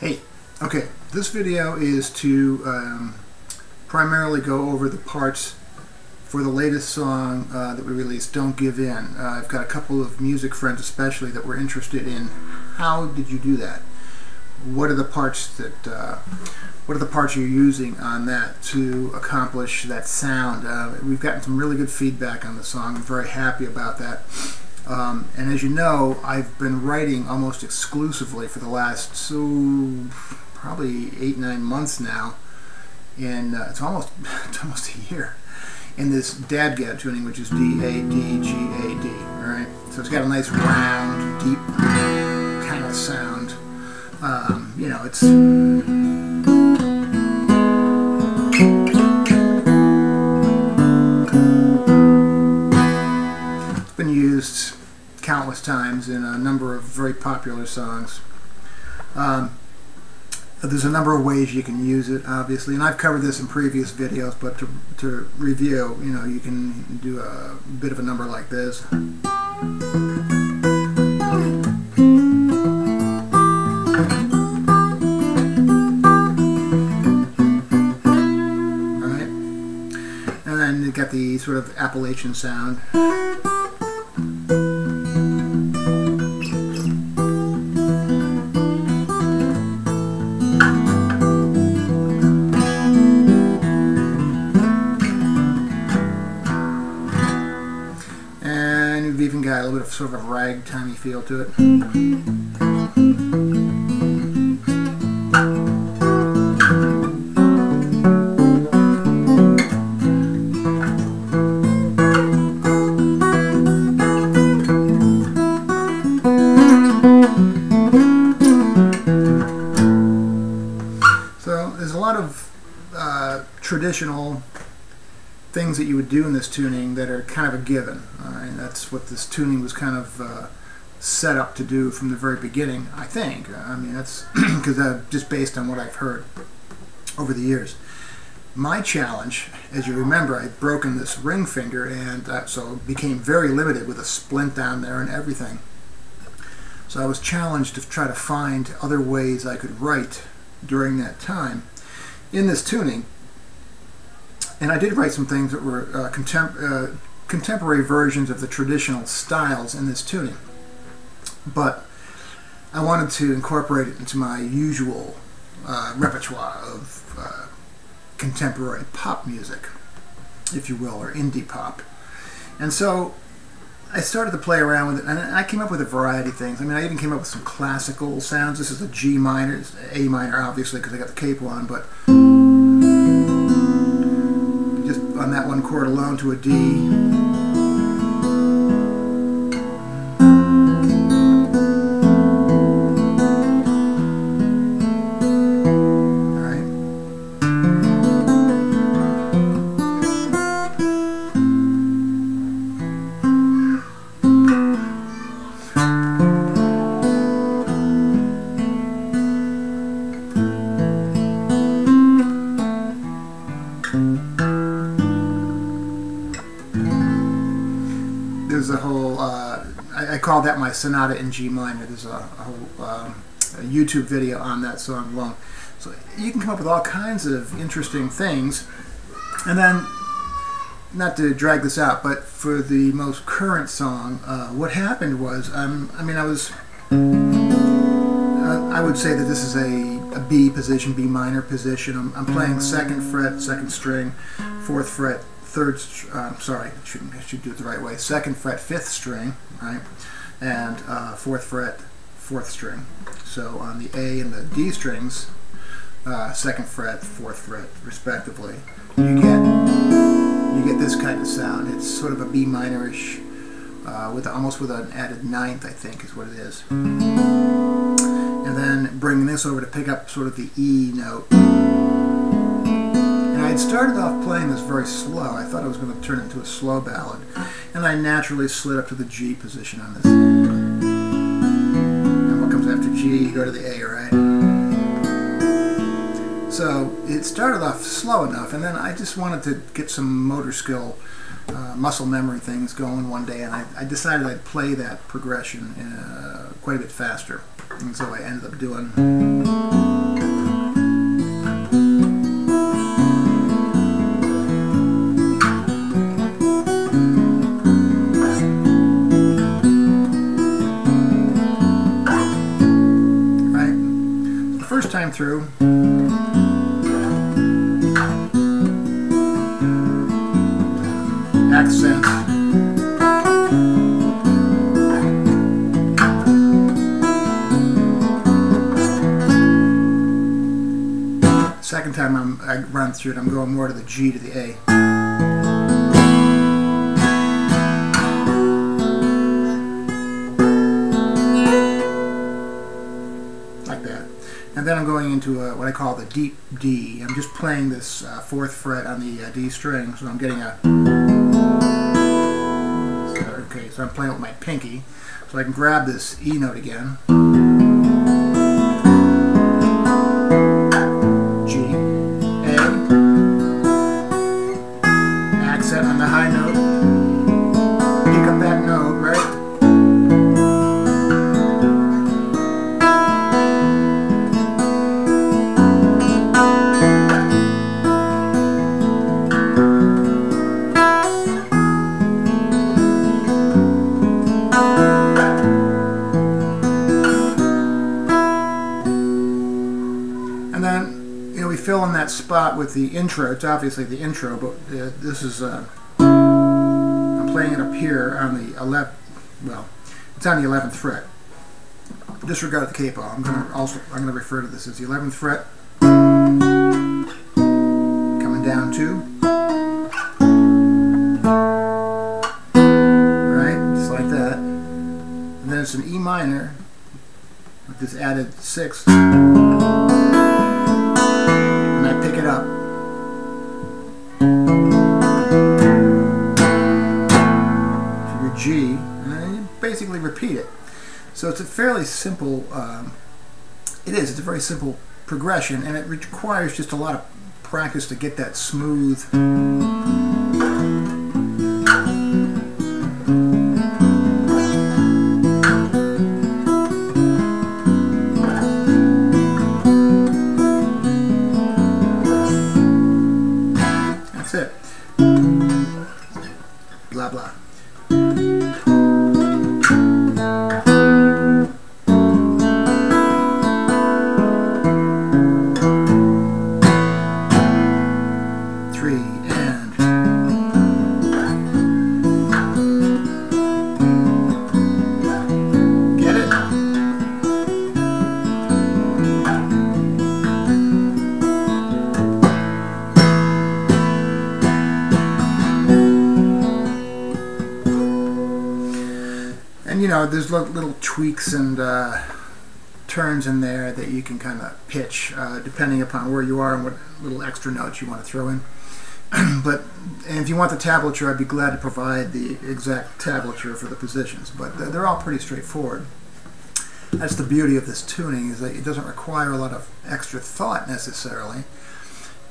Hey, okay, this video is to um, primarily go over the parts for the latest song uh, that we released, Don't Give In. Uh, I've got a couple of music friends especially that were interested in how did you do that? What are the parts that, uh, what are the parts you're using on that to accomplish that sound? Uh, we've gotten some really good feedback on the song. I'm very happy about that. Um, and as you know, I've been writing almost exclusively for the last, so probably eight, nine months now. And uh, it's almost it's almost a year in this DADGAD tuning, which is D A D G A D. All right, so it's got a nice round, deep kind of sound. Um, you know, it's it's been used countless times in a number of very popular songs. Um, there's a number of ways you can use it, obviously, and I've covered this in previous videos, but to, to review, you know, you can do a bit of a number like this. Alright? And then you got the sort of Appalachian sound. A little bit of sort of a ragtimey feel to it. Things that you would do in this tuning that are kind of a given. All right? That's what this tuning was kind of uh, set up to do from the very beginning, I think. I mean, that's because uh, just based on what I've heard over the years. My challenge, as you remember, I'd broken this ring finger and uh, so became very limited with a splint down there and everything. So I was challenged to try to find other ways I could write during that time in this tuning and I did write some things that were uh, contem uh, contemporary versions of the traditional styles in this tuning. But I wanted to incorporate it into my usual uh, repertoire of uh, contemporary pop music, if you will, or indie pop. And so I started to play around with it, and I came up with a variety of things. I mean, I even came up with some classical sounds. This is a G minor, A minor, obviously, because I got the capo on, but on that one chord alone to a D. there's a whole uh, I, I call that my sonata in G minor. There's a, a whole um, a YouTube video on that song alone. So you can come up with all kinds of interesting things, and then not to drag this out, but for the most current song, uh, what happened was um, I mean I was uh, I would say that this is a, a B position, B minor position. I'm, I'm playing second fret, second string, fourth fret, third, uh, sorry, I should, I should do it the right way. Second fret, fifth string, right? And uh, fourth fret, fourth string. So on the A and the D strings, uh, second fret, fourth fret, respectively, you get you get this kind of sound. It's sort of a B minorish, uh, with almost with an added ninth, I think, is what it is. And then bringing this over to pick up sort of the E note. I had started off playing this very slow. I thought I was going to turn it into a slow ballad. And I naturally slid up to the G position on this. And what comes after G, you go to the A, right? So it started off slow enough, and then I just wanted to get some motor skill, uh, muscle memory things going one day, and I, I decided I'd play that progression uh, quite a bit faster. And so I ended up doing. Through. Accents. Second time I'm, I run through it, I'm going more to the G to the A. that. And then I'm going into a, what I call the deep D. I'm just playing this uh, fourth fret on the uh, D string, so I'm getting a. Okay, so I'm playing with my pinky, so I can grab this E note again. Spot with the intro. It's obviously the intro, but uh, this is, uh, I'm playing it up here on the 11th, well, it's on the 11th fret. Disregard the capo. I'm going to also, I'm going to refer to this as the 11th fret. Coming down to. Right, just like that. And then it's an E minor with this added sixth pick it up. To your G, and you basically repeat it. So it's a fairly simple, um, it is, it's a very simple progression, and it requires just a lot of practice to get that smooth. Blah blah. And you know, there's li- little tweaks and uh, turns in there that you can kind of pitch uh, depending upon where you are and what little extra notes you want to throw in. but and if you want the tablature, I'd be glad to provide the exact tablature for the positions. But they're, they're all pretty straightforward. That's the beauty of this tuning is that it doesn't require a lot of extra thought necessarily.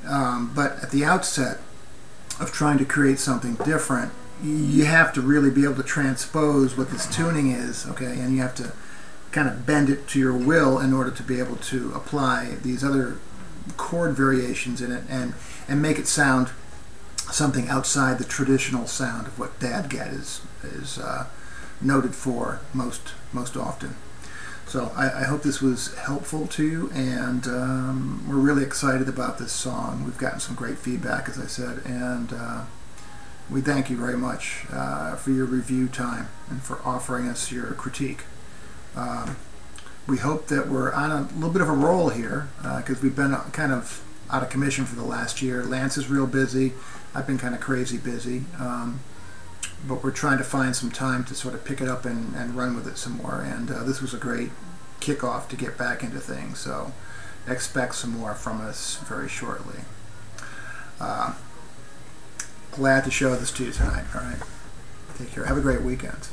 Um, but at the outset of trying to create something different, you have to really be able to transpose what this tuning is, okay, and you have to kind of bend it to your will in order to be able to apply these other chord variations in it and and make it sound something outside the traditional sound of what DADGAD is is uh, noted for most most often. So I, I hope this was helpful to you, and um, we're really excited about this song. We've gotten some great feedback, as I said, and uh, we thank you very much uh, for your review time and for offering us your critique. Um, we hope that we're on a little bit of a roll here because we've been uh, kind of out of commission for the last year. Lance is real busy. I've been kind of crazy busy. Um, but we're trying to find some time to sort of pick it up and, and run with it some more. And uh, this was a great kickoff to get back into things. So expect some more from us very shortly. Uh, glad to show this to you tonight. All right. Take care. Have a great weekend.